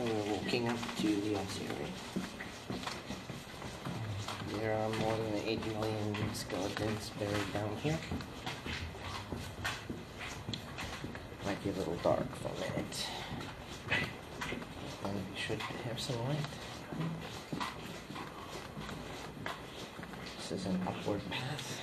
We're walking up to the ossuary. There are more than 8 million skeletons buried down here. Might be a little dark for a minute. And we should have some light. This is an upward path.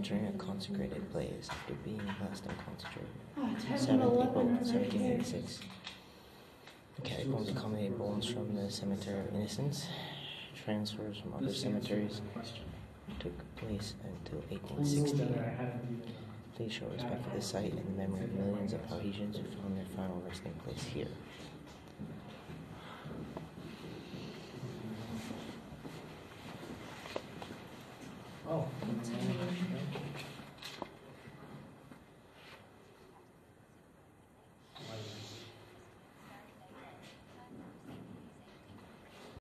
Entering a consecrated place after being last unconsecrated. Oh, ah, 10 and 7th 11 April are right here. 1786. The catacombs accommodate bones from the Cemetery of Innocents. Transfers from other cemeteries took place until 1860. that I had the, Please show respect for the site and the memory of millions of Parisians who found their final resting place here. oh.